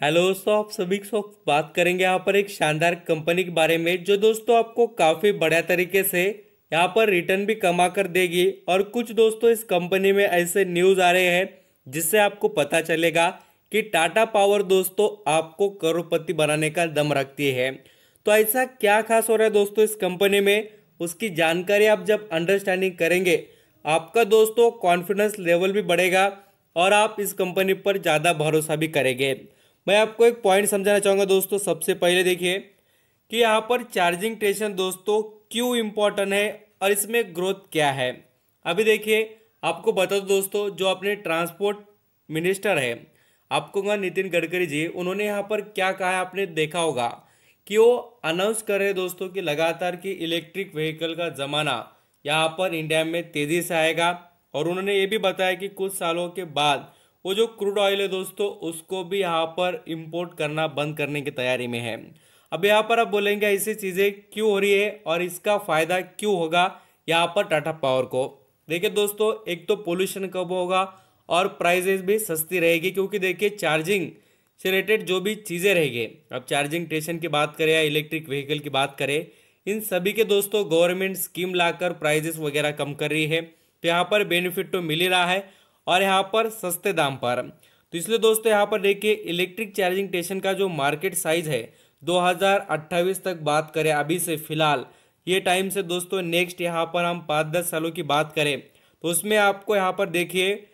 Hello दोस्तों आप सभी को बात करेंगे यहाँ पर एक शानदार कंपनी के बारे में, जो दोस्तों आपको काफ़ी बढ़िया तरीके से यहाँ पर रिटर्न भी कमा कर देगी। और कुछ दोस्तों इस कंपनी में ऐसे न्यूज़ आ रहे हैं, जिससे आपको पता चलेगा कि टाटा पावर दोस्तों आपको करोड़पति बनाने का दम रखती है। तो ऐसा क्या खास हो रहा है दोस्तों इस कंपनी में? उसकी जानकारी आप जब अंडरस्टैंडिंग करेंगे, आपका दोस्तों कॉन्फिडेंस लेवल भी बढ़ेगा और आप इस कंपनी पर ज़्यादा भरोसा भी करेंगे। मैं आपको एक पॉइंट समझाना चाहूँगा दोस्तों। सबसे पहले देखिए कि यहाँ पर चार्जिंग स्टेशन दोस्तों क्यों इम्पोर्टेंट है और इसमें ग्रोथ क्या है। अभी देखिए, आपको बता दो दोस्तों, जो अपने ट्रांसपोर्ट मिनिस्टर है, आपको कहा नितिन गडकरी जी, उन्होंने यहाँ पर क्या कहा है आपने देखा होगा कि वो अनाउंस कर रहे दोस्तों कि लगातार कि इलेक्ट्रिक व्हीकल का ज़माना यहाँ पर इंडिया में तेज़ी से आएगा। और उन्होंने ये भी बताया कि कुछ सालों के बाद वो जो क्रूड ऑयल है दोस्तों, उसको भी यहाँ पर इम्पोर्ट करना बंद करने की तैयारी में है। अब यहाँ पर आप बोलेंगे, ऐसी चीज़ें क्यों हो रही है और इसका फ़ायदा क्यों होगा यहाँ पर टाटा पावर को? देखिए दोस्तों, एक तो पोल्यूशन कब होगा और प्राइजेस भी सस्ती रहेगी, क्योंकि देखिए चार्जिंग से रिलेटेड जो भी चीज़ें रहेंगी, अब चार्जिंग स्टेशन की बात करें या इलेक्ट्रिक व्हीकल की बात करें, इन सभी के दोस्तों गवर्नमेंट स्कीम लाकर प्राइजेस वगैरह कम कर रही है। तो यहाँ पर बेनिफिट तो मिल ही रहा है और यहाँ पर सस्ते दाम पर। तो इसलिए दोस्तों, यहाँ पर देखिए इलेक्ट्रिक चार्जिंग स्टेशन का जो मार्केट साइज़ है 2028 तक बात करें अभी से फ़िलहाल। ये टाइम से दोस्तों नेक्स्ट यहाँ पर हम पाँच दस सालों की बात करें। तो उसमें आपको यहाँ पर देखिए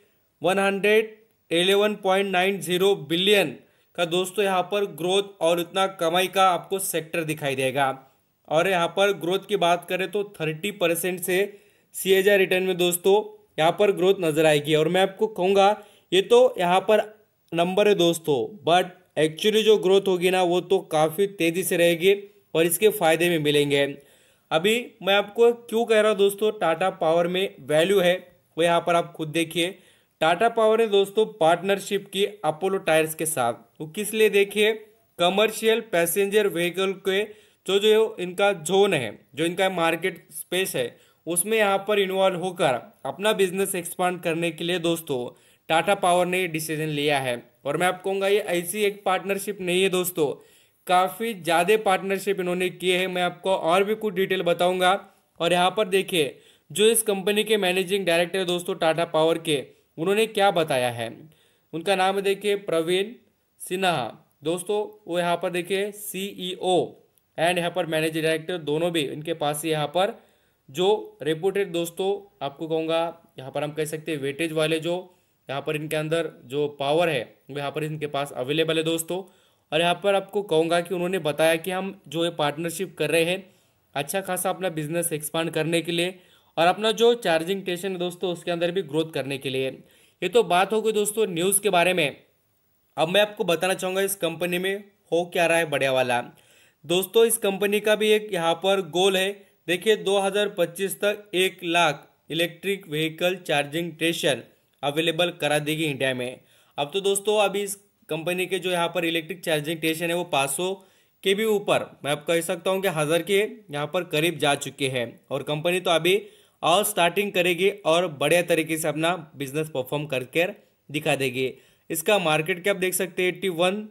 111.90 बिलियन का दोस्तों यहाँ पर ग्रोथ और उतना कमाई का आपको सेक्टर दिखाई देगा। और यहाँ पर ग्रोथ की बात करें तो 30 परसेंट से सी रिटर्न में दोस्तों यहाँ पर ग्रोथ नज़र आएगी। और मैं आपको कहूँगा, ये तो यहाँ पर नंबर है दोस्तों बट एक्चुअली जो ग्रोथ होगी ना, वो तो काफ़ी तेज़ी से रहेगी और इसके फ़ायदे में मिलेंगे। अभी मैं आपको क्यों कह रहा हूँ दोस्तों टाटा पावर में वैल्यू है, वो यहाँ पर आप खुद देखिए। टाटा पावर ने दोस्तों पार्टनरशिप की अपोलो टायर्स के साथ। वो किस लिए देखिए? कमर्शियल पैसेंजर व्हीकल के जो जो इनका जोन है, जो इनका मार्केट स्पेस है उसमें यहाँ पर इन्वॉल्व होकर अपना बिज़नेस एक्सपांड करने के लिए दोस्तों टाटा पावर ने डिसीज़न लिया है। और मैं आपको कहूँगा, ये ऐसी एक पार्टनरशिप नहीं है दोस्तों। काफ़ी ज़्यादा पार्टनरशिप इन्होंने किए हैं। मैं आपको और भी कुछ डिटेल बताऊँगा। और यहाँ पर देखिए, जो इस कंपनी के मैनेजिंग डायरेक्टर है दोस्तों टाटा पावर के, उन्होंने क्या बताया है? उनका नाम देखिए, प्रवीण सिन्हा। दोस्तों, वो यहाँ पर देखिए सीईओ एंड यहाँ पर मैनेजिंग डायरेक्टर दोनों भी इनके पास ही यहाँ पर जो रेपुटेड दोस्तों, आपको कहूँगा, यहाँ पर हम कह सकते हैं वेटेज वाले जो, यहाँ पर इनके अंदर जो पावर है, वो यहाँ पर इनके पास अवेलेबल है दोस्तों। और यहाँ पर आपको कहूँगा कि उन्होंने बताया कि हम जो ये पार्टनरशिप कर रहे हैं अच्छा खासा अपना बिज़नेस एक्सपांड करने के लिए और अपना जो चार्जिंग स्टेशन है दोस्तों, उसके अंदर भी ग्रोथ करने के लिए। ये तो बात हो गई दोस्तों न्यूज़ के बारे में। अब मैं आपको बताना चाहूँगा इस कंपनी में हो क्या रहा है बढ़िया वाला। दोस्तों, इस कंपनी का भी एक यहाँ पर गोल है देखिए 2025 तक एक lakh electric vehicle charging station available करा देगी इंडिया में। अब तो दोस्तों, अभी इस कंपनी के जो यहाँ पर इलेक्ट्रिक चार्जिंग स्टेशन है, वो पाँच सौ के भी ऊपर, मैं आप कह सकता हूँ कि हज़ार के यहाँ पर करीब जा चुके हैं और कंपनी तो अभी और स्टार्टिंग करेगी और बढ़िया तरीके से अपना बिज़नेस परफॉर्म करके दिखा देगी। इसका मार्केट कैप देख सकते हैं एट्टी वन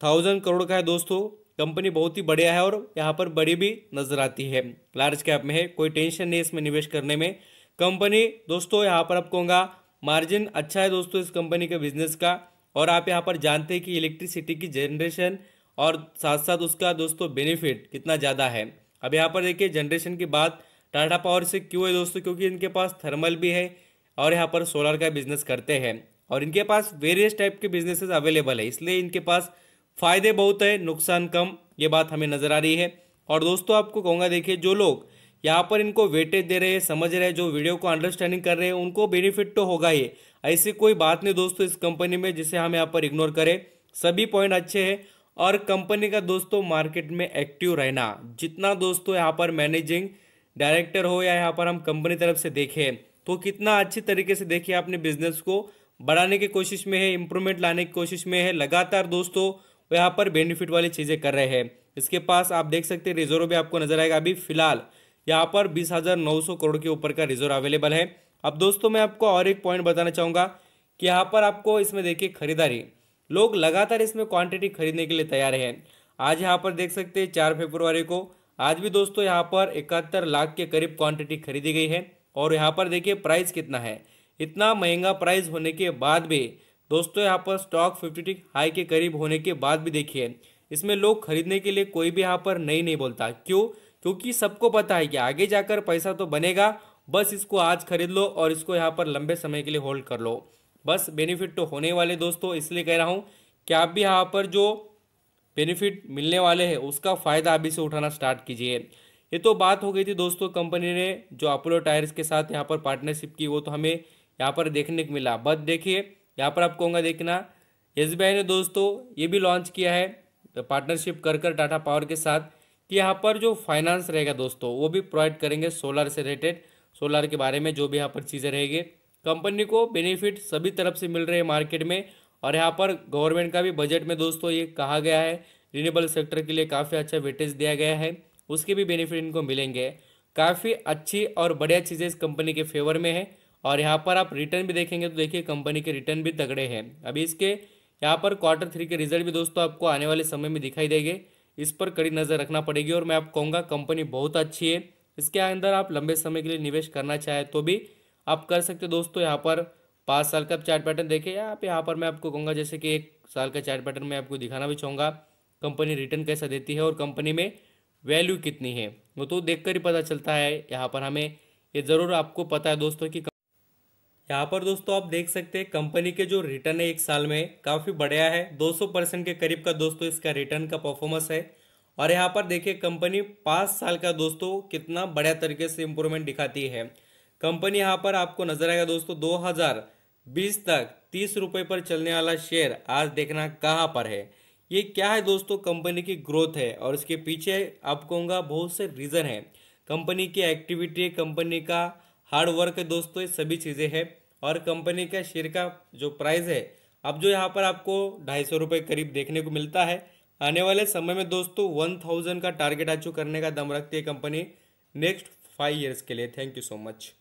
थाउज़ेंड करोड़ का है दोस्तों। कंपनी बहुत ही बढ़िया है और यहाँ पर बड़ी भी नज़र आती है। लार्ज कैप में है, कोई टेंशन नहीं इसमें निवेश करने में। कंपनी, दोस्तों, यहाँ पर आप कहूँगा, मार्जिन अच्छा है दोस्तों इस कंपनी के बिज़नेस का और आप यहाँ पर जानते हैं कि इलेक्ट्रिसिटी की जनरेशन और साथ साथ उसका, दोस्तों, बेनिफिट कितना ज़्यादा है। अब यहाँ पर देखिए, जनरेशन की बात, टाटा पावर से क्यों है दोस्तों? क्योंकि इनके पास थर्मल भी है और यहाँ पर सोलर का बिज़नेस करते हैं और इनके पास वेरियस टाइप के बिजनेसेस अवेलेबल है, इसलिए इनके पास फ़ायदे बहुत है, नुकसान कम, ये बात हमें नज़र आ रही है। और दोस्तों, आपको कहूँगा, देखिए, जो लोग यहाँ पर इनको वेटेज दे रहे हैं, समझ रहे हैं, जो वीडियो को अंडरस्टैंडिंग कर रहे हैं, उनको बेनिफिट तो होगा ही। ऐसी कोई बात नहीं दोस्तों इस कंपनी में जिसे हम यहाँ पर इग्नोर करें। सभी पॉइंट अच्छे हैं और कंपनी का दोस्तों मार्केट में एक्टिव रहना। जितना दोस्तों यहाँ पर मैनेजिंग डायरेक्टर हो या यहाँ पर हम कंपनी तरफ़ से देखें तो कितना अच्छी तरीके से देखिए अपने बिज़नेस को बढ़ाने की कोशिश में है इंप्रूवमेंट लाने की कोशिश में है। लगातार दोस्तों वो यहाँ पर बेनिफिट वाली चीज़ें कर रहे हैं। इसके पास आप देख सकते हैं रिज़र्व भी आपको नज़र आएगा। अभी फ़िलहाल यहाँ पर बीस हज़ार नौ सौ करोड़ के ऊपर का रिज़र्व अवेलेबल है। अब दोस्तों, मैं आपको और एक पॉइंट बताना चाहूँगा कि यहाँ पर आपको इसमें देखिए खरीदारी। लोग लगातार इसमें क्वांटिटी खरीदने के लिए तैयार हैं। आज यहाँ पर देख सकते हैं, चार फेब्रुआरी को। आज भी दोस्तों यहाँ पर इकहत्तर लाख के करीब क्वांटिटी खरीदी गई है। और यहाँ पर देखिए प्राइस कितना है। इतना महँगा प्राइस होने के बाद भी दोस्तों, यहाँ पर स्टॉक फिफ्टी हाई के करीब होने के बाद भी देखिए, इसमें लोग खरीदने के लिए कोई भी यहाँ पर नहीं नहीं बोलता। क्यों? क्योंकि सबको पता है कि आगे जाकर पैसा तो बनेगा, बस इसको आज खरीद लो और इसको यहाँ पर लंबे समय के लिए होल्ड कर लो। बस बेनिफिट तो होने वाले दोस्तों, इसलिए कह रहा हूँ कि आप भी यहाँ पर जो बेनिफिट मिलने वाले हैं, उसका फ़ायदा अभी से उठाना स्टार्ट कीजिए। ये तो बात हो गई थी दोस्तों कंपनी ने जो अपोलो टायर्स के साथ यहाँ पर पार्टनरशिप की, वो तो हमें यहाँ पर देखने को मिला। बट देखिए यहाँ पर आप कहूँगा देखना एस ने दोस्तों ये भी लॉन्च किया है पार्टनरशिप कर कर टाटा पावर के साथ, कि यहाँ पर जो फाइनेंस रहेगा दोस्तों, वो भी प्रोवाइड करेंगे सोलर से रिलेटेड सोलर के बारे में जो भी यहाँ पर चीज़ें रहेगी। कंपनी को बेनिफिट सभी तरफ़ से मिल रहे हैं मार्केट में, और यहाँ पर गवर्नमेंट का भी बजट में दोस्तों ये कहा गया है रिन्यूएबल सेक्टर के लिए काफ़ी अच्छा वेटेज दिया गया है, उसके भी बेनिफिट इनको मिलेंगे। काफ़ी अच्छी और बढ़िया चीज़ें इस कंपनी के फेवर में है। और यहाँ पर आप रिटर्न भी देखेंगे तो देखिए कंपनी के रिटर्न भी तगड़े हैं। अभी इसके यहाँ पर क्वार्टर थ्री के रिज़ल्ट भी दोस्तों आपको आने वाले समय में दिखाई देंगे। इस पर कड़ी नज़र रखना पड़ेगी और मैं आपको कहूँगा कंपनी बहुत अच्छी है। इसके अंदर आप लंबे समय के लिए निवेश करना चाहें तो भी आप कर सकते दोस्तों यहाँ पर पाँच साल का चार्ट पैटर्न देखें या आप यहाँ पर मैं आपको कहूँगा जैसे कि एक साल का चार्ट पैटर्न मैं आपको दिखाना भी चाहूँगा। कंपनी रिटर्न कैसा देती है और कंपनी में वैल्यू कितनी है। वो तो देख कर ही पता चलता है। यहाँ पर हमें ये ज़रूर आपको पता है दोस्तों कि यहाँ पर दोस्तों आप देख सकते हैं कंपनी के जो रिटर्न है एक साल में, काफ़ी बढ़िया है। 200 परसेंट के करीब का दोस्तों इसका रिटर्न का परफॉर्मेंस है। और यहाँ पर देखिए कंपनी पाँच साल का दोस्तों कितना बढ़िया तरीके से इंप्रूवमेंट दिखाती है। कंपनी यहाँ पर आपको नज़र आएगा दोस्तों 2020 तक तीस रुपए पर चलने वाला शेयर आज देखना कहाँ पर है। ये क्या है दोस्तों कंपनी की ग्रोथ है और इसके पीछे आप कहूँगा बहुत से रीज़न है। कंपनी की एक्टिविटी कंपनी का हार्ड वर्क है दोस्तों, ये सभी चीज़ें हैं। और कंपनी का शेयर का जो प्राइस है, अब जो यहाँ पर आपको ढाई सौ रुपये करीब देखने को मिलता है। आने वाले समय में दोस्तों, वन थाउज़ेंड का टारगेट अचीव करने का दम रखती है कंपनी। नेक्स्ट फाइव ईयर्स के लिए थैंक यू सो मच